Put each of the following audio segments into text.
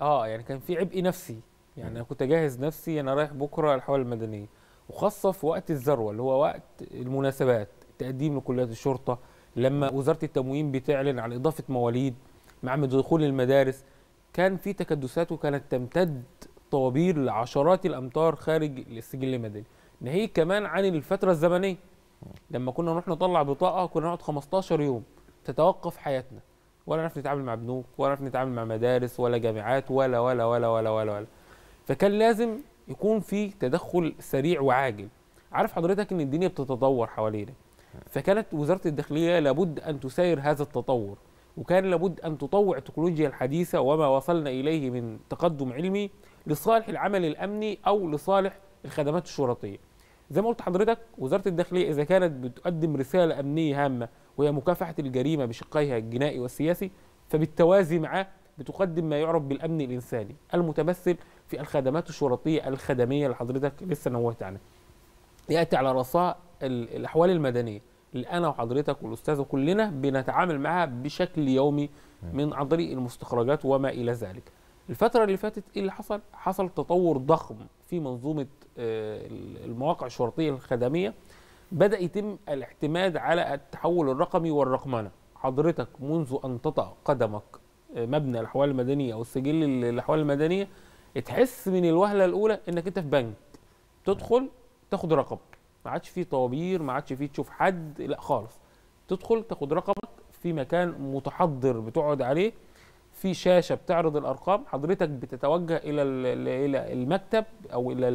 آه يعني كان في عبء نفسي. يعني أنا كنت أجهز نفسي أنا رايح بكرة الحوالي المدنيه وخاصة في وقت الذروة اللي هو وقت المناسبات تقديم لكليات الشرطة لما وزارة التموين بتعلن عن إضافة مواليد مع دخول المدارس كان في تكدسات وكانت تمتد طوابير لعشرات الأمتار خارج السجل المدني. ناهيك كمان عن الفترة الزمنية. لما كنا نروح نطلع بطاقة كنا نقعد 15 يوم تتوقف حياتنا. ولا نعرف نتعامل مع بنوك ولا نعرف نتعامل مع مدارس ولا جامعات ولا ولا ولا ولا ولا ولا. فكان لازم يكون في تدخل سريع وعاجل. عارف حضرتك إن الدنيا بتتطور حوالينا. فكانت وزارة الداخلية لابد أن تساير هذا التطور وكان لابد أن تطوع التكنولوجيا الحديثة وما وصلنا إليه من تقدم علمي لصالح العمل الأمني أو لصالح الخدمات الشرطية. زي ما قلت حضرتك وزارة الداخلية إذا كانت بتقدم رسالة أمنية هامة وهي مكافحة الجريمة بشقيها الجنائي والسياسي فبالتوازي معاه بتقدم ما يعرف بالأمن الإنساني المتمثل في الخدمات الشرطية الخدمية اللي حضرتك لسه نوهت عنها. يأتي على راسها الأحوال المدنية اللي أنا وحضرتك والاستاذ كلنا بنتعامل معها بشكل يومي من عن طريق المستخرجات وما إلى ذلك. الفترة اللي فاتت إيه اللي حصل؟ حصل تطور ضخم في منظومة المواقع الشرطية الخدمية. بدأ يتم الاعتماد على التحول الرقمي والرقمنة. حضرتك منذ أن تطأ قدمك مبنى الأحوال المدنية أو السجل الأحوال المدنية تحس من الوهلة الأولى إنك أنت في بنك. تدخل تاخد رقم. ما عادش فيه طوابير ما عادش فيه تشوف حد لا خالص. تدخل تاخد رقمك في مكان متحضر بتقعد عليه. في شاشة بتعرض الأرقام حضرتك بتتوجه إلى إلى المكتب أو إلى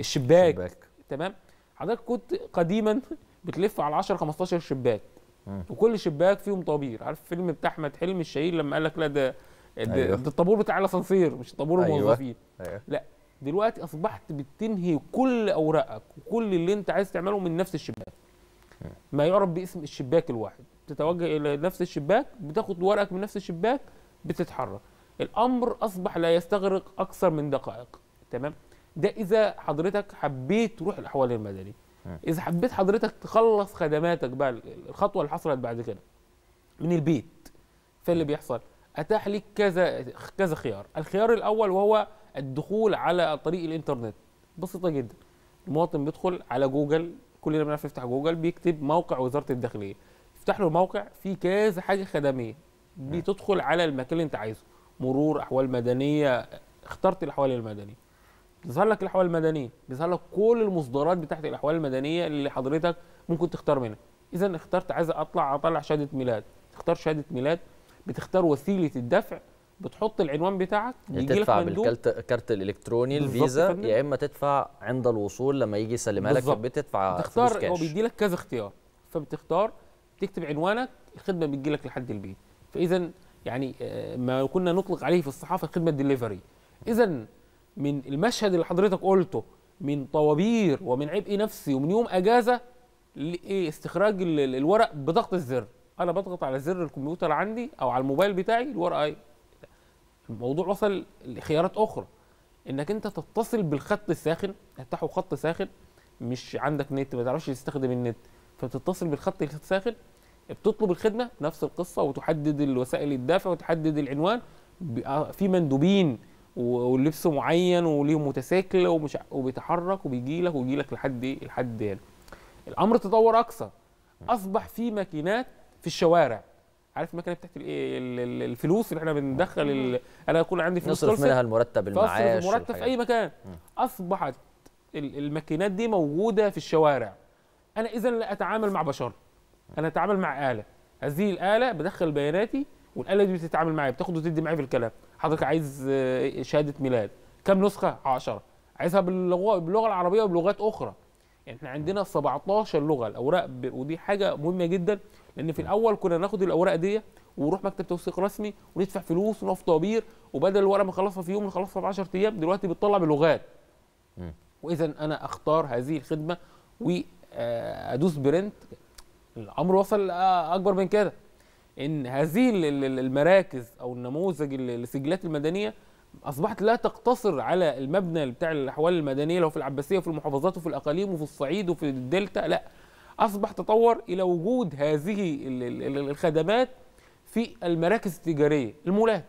الشباك. شباك. تمام؟ حضرتك كنت قديما بتلف على 10 15 شباك. وكل شباك فيهم طوابير عارف الفيلم بتاع أحمد حلمي الشهير لما قال لك لا ده ده, أيوة. ده الطابور بتاع الاسانسير مش طابور أيوة. الموظفين. أيوة. لا دلوقتي أصبحت بتنهي كل أوراقك وكل اللي أنت عايز تعمله من نفس الشباك. ما يعرف باسم الشباك الواحد. تتوجه إلى نفس الشباك بتاخد ورقك من نفس الشباك بتتحرك. الأمر أصبح لا يستغرق أكثر من دقائق. تمام؟ ده إذا حضرتك حبيت تروح الأحوال المدنيه إذا حبيت حضرتك تخلص خدماتك بقى الخطوة اللي حصلت بعد كده من البيت فاللي بيحصل؟ أتاح لك كذا كذا خيار. الخيار الأول وهو الدخول على طريق الإنترنت. بسيطة جدا. المواطن بيدخل على جوجل كلنا بنعرف يفتح جوجل بيكتب موقع وزارة الداخلية. يفتح له الموقع فيه كذا حاجة خدمية. بتدخل على المكان اللي انت عايزه. مرور أحوال مدنية اخترت الأحوال المدنية. بيظهر لك الأحوال المدنية. بيظهر لك كل المصدرات بتاعت الأحوال المدنية اللي حضرتك ممكن تختار منها. إذا اخترت عايز أطلع أطلع شهادة ميلاد. تختار شهادة ميلاد. بتختار وسيلة الدفع. بتحط العنوان بتاعك. بيجي تدفع بالكارت الالكتروني الفيزا يا إما تدفع عند الوصول لما يجي يسلمها لك في البيت تدفع تختار هو بيدي لك كذا اختيار. فبتختار تكتب عنوانك الخدمة بتجي لك لحد البيت. فإذا يعني ما كنا نطلق عليه في الصحافة خدمة ديليفري إذا من المشهد اللي حضرتك قلته من طوابير ومن عبء نفسي ومن يوم أجازة لايه استخراج الورق بضغط الزر. أنا بضغط على زر الكمبيوتر عندي أو على الموبايل بتاعي الورقة إيه الموضوع وصل لخيارات أخرى. إنك أنت تتصل بالخط الساخن افتحوا خط ساخن مش عندك نت ما تعرفش تستخدم النت. فبتتصل بالخط الساخن بتطلب الخدمة نفس القصة وتحدد الوسائل الدافع وتحدد العنوان. في مندوبين ولبس معين وليهم موتوسيكل ومش وبيتحرك وبيجي لك ويجي لك لحد إيه؟ لحد هنا. الأمر تطور أكثر أصبح في ماكينات في الشوارع. عارف المكنه بتاعت الفلوس اللي إحنا بندخل أنا يكون عندي فلوس نصرف منها المرتب المعاش المرتب في أي مكان. أصبحت الماكينات دي موجودة في الشوارع. أنا اذا لا أتعامل مع بشر. أنا أتعامل مع آلة. هذه الآلة بدخل بياناتي والآلة دي بتتعامل معايا بتاخد وتدي معايا في الكلام. حضرتك عايز شهادة ميلاد. كم نسخة؟ 10 عايزها باللغة باللغة العربية وبلغات أخرى. يعني إحنا عندنا 17 لغة. الأوراق ودي حاجة مهمة جدا لأن في الأول كنا ناخد الأوراق دي ونروح مكتب توثيق رسمي وندفع فلوس ونقف طوابير وبدل الورقة ما نخلصها في يوم نخلصها في 10 أيام دلوقتي بتطلع بلغات. واذا أنا أختار هذه الخدمة وأدوس برنت الامر وصل اكبر من كده. إن هذه المراكز أو النموذج السجلات المدنية أصبحت لا تقتصر على المبنى بتاع الأحوال المدنية لو في العباسية وفي المحافظات وفي الأقاليم وفي الصعيد وفي الدلتا لا. أصبح تطور إلى وجود هذه الخدمات في المراكز التجارية المولات.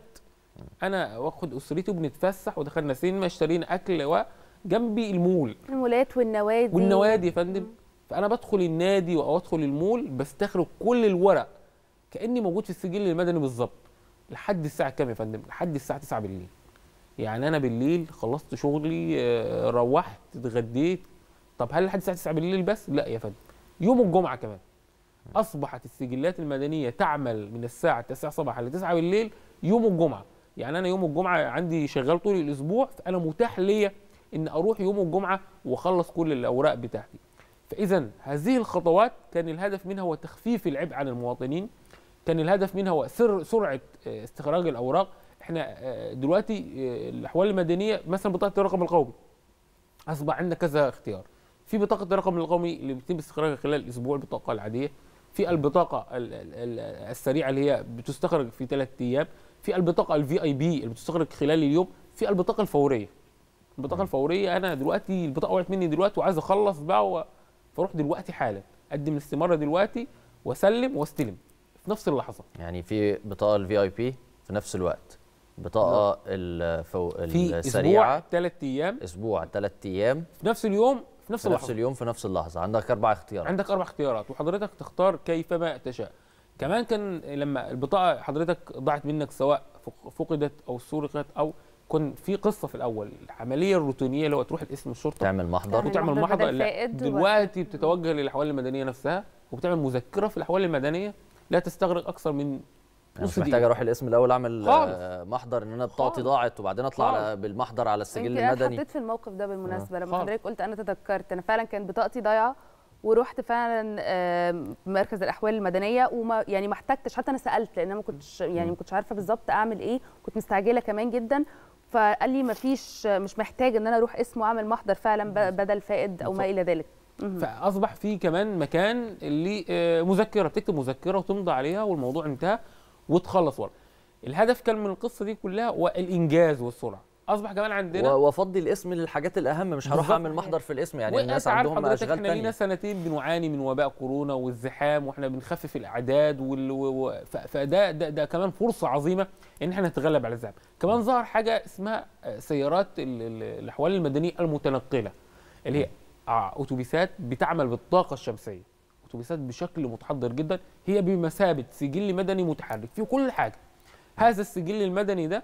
أنا واخد أسرتي وبنتفسح ودخلنا سينما اشترينا أكل وجنبي المول. المولات والنوادي. والنوادي يا فندم. فأنا بدخل النادي أو أدخل المول بستخرج كل الورق كأني موجود في السجل المدني بالظبط لحد الساعة كام يا فندم؟ لحد الساعة 9 بالليل. يعني أنا بالليل خلصت شغلي آه، روحت اتغديت. طب هل لحد الساعة 9 بالليل بس؟ لا يا فندم. يوم الجمعة كمان. أصبحت السجلات المدنية تعمل من الساعة 9 صباحا ل 9 بالليل يوم الجمعة. يعني أنا يوم الجمعة عندي شغال طول الأسبوع فأنا متاح ليا إن أروح يوم الجمعة وأخلص كل الأوراق بتاعتي. فإذا هذه الخطوات كان الهدف منها هو تخفيف العبء عن المواطنين كان الهدف منها هو سر سرعة آه، استخراج الأوراق. إحنا آه، دلوقتي آه، الأحوال المدنية مثلا بطاقة الرقم القومي. أصبح عندنا كذا اختيار. في بطاقة الرقم القومي اللي بيتم استخراجها خلال أسبوع البطاقة العادية. في البطاقة ال- ال- ال- السريعة اللي هي بتستخرج في ثلاث أيام. في البطاقة ال VIP اللي بتستخرج خلال اليوم. في البطاقة الفورية. البطاقة الفورية أنا دلوقتي البطاقة وقعت مني دلوقتي وعايز أخلص بقى و... فاروح دلوقتي حالا أقدم الاستمارة دلوقتي وأسلم وأستلم في نفس اللحظة. يعني في بطاقة ال VIP في نفس الوقت. بطاقة الفو... في أسبوع السريعه ثلاث أيام. أسبوع ثلاث أيام. في نفس اليوم في نفس في نفس اللحظة. اليوم في نفس اللحظة. عندك أربع اختيارات. عندك أربع اختيارات وحضرتك تختار كيفما تشاء. كمان كان لما البطاقة حضرتك ضاعت منك سواء فق- فقدت أو سرقت أو كان في قصة في الأول العملية الروتينية اللي هو تروح الاسم الشرطة تعمل محضر. وتعمل محضر. دلوقتي بتتوجه للأحوال المدنية نفسها وبتعمل مذكرة في الأحوال المدنية لا تستغرق أكثر من يعني مش محتاج أروح الاسم الأول أعمل خالص. آه، محضر إن أنا بطاقتي خالص. ضاعت وبعدين أطلع خالص. على بالمحضر على السجل المدني. اتحطيت في الموقف ده بالمناسبة لما خالص. حضرتك قلت أنا تذكرت أنا فعلا كانت بطاقتي ضايعة ورحت فعلا آم، مركز الأحوال المدنية وما يعني ما احتجتش. حتى أنا سألت لأن أنا ما كنتش يعني ما كنتش عارفة بالظبط أعمل إيه. كنت مستعجلة كمان جدا. فقال لي ما فيش مش محتاج إن أنا أروح اسم واعمل محضر فعلا بدل فائد أو ما إلى ذلك. فأصبح في كمان مكان اللي آه، مذكرة بتكتب مذكرة وتمضي عليها والموضوع انتهى وتخلص ورق الهدف كان من القصة دي كلها هو الإنجاز والسرعة. أصبح كمان عندنا. وأفضي الاسم للحاجات الأهم مش هروح. أعمل محضر في الاسم. يعني الناس عندهم أشغال إحنا لينا سنتين بنعاني من وباء كورونا والزحام وإحنا بنخفف الأعداد وال... و... و... ف... فده ده, ده كمان فرصة عظيمة إن إحنا نتغلب على الزحام. كمان ظهر حاجة اسمها آه، سيارات ال... ال- الأحوال المدنية المتنقلة اللي هي آه، أتوبيسات بتعمل بالطاقة الشمسية. أتوبيسات بشكل متحضر جدا هي بمثابة سجل مدني متحرك في كل حاجة. هذا السجل المدني ده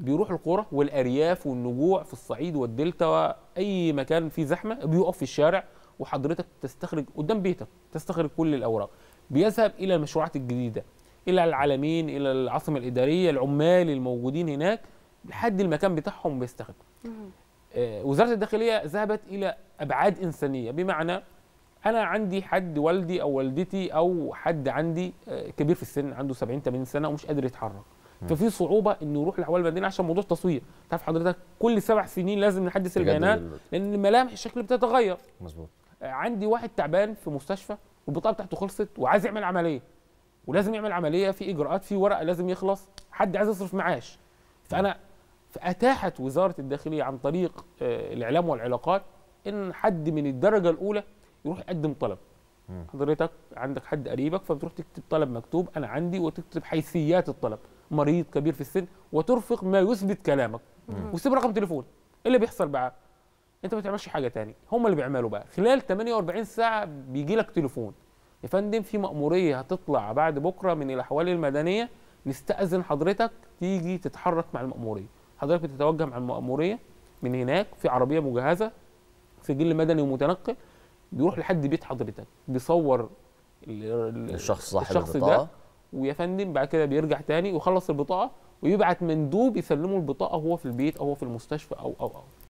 بيروح القرى والأرياف والنجوع في الصعيد والدلتا وأي مكان فيه زحمة بيقف في الشارع وحضرتك تستخرج قدام بيتك تستخرج كل الأوراق. بيذهب إلى المشروعات الجديدة إلى العالمين إلى العاصمة الإدارية العمال الموجودين هناك لحد المكان بتاعهم بيستخدم آه، وزارة الداخلية ذهبت إلى أبعاد إنسانية بمعنى أنا عندي حد والدي أو والدتي أو حد عندي آه، كبير في السن عنده 70 80 سنة ومش قادر يتحرك. ففي صعوبة إنه يروح الاحوال المدنيه عشان موضوع التصوير. تعرف حضرتك كل سبع سنين لازم نحدث البيانات ال- لأن ملامح الشكل بتتغير. مظبوط. آه، عندي واحد تعبان في مستشفى والبطاقة بتاعته خلصت وعايز يعمل عملية. ولازم يعمل عملية في إجراءات في ورقة لازم يخلص. حد عايز يصرف معاش. فأنا فأتاحت وزارة الداخلية عن طريق آه، الإعلام والعلاقات إن حد من الدرجة الأولى يروح يقدم طلب. حضرتك عندك حد قريبك فبتروح تكتب طلب مكتوب أنا عندي وتكتب حيثيات الطلب. مريض كبير في السن وترفق ما يثبت كلامك. وتسيب رقم تليفون. إيه اللي بيحصل بقى؟ أنت ما بتعملش حاجة تاني. هم اللي بيعملوا بقى. خلال 48 ساعة بيجي لك تليفون. يا فندم في مأمورية هتطلع بعد بكرة من الأحوال المدنية. نستأذن حضرتك تيجي تتحرك مع المأمورية. حضرتك بتتوجه مع المأمورية من هناك في عربية مجهزة سجل مدني ومتنقل. بيروح لحد بيت حضرتك. بيصور ال- ال- الشخص صاحب الشخص البطاقة. ده ويا فندم بعد كده بيرجع تاني ويخلص البطاقة ويبعت مندوب يسلمه البطاقة وهو في البيت أو هو في المستشفى أو أو أو.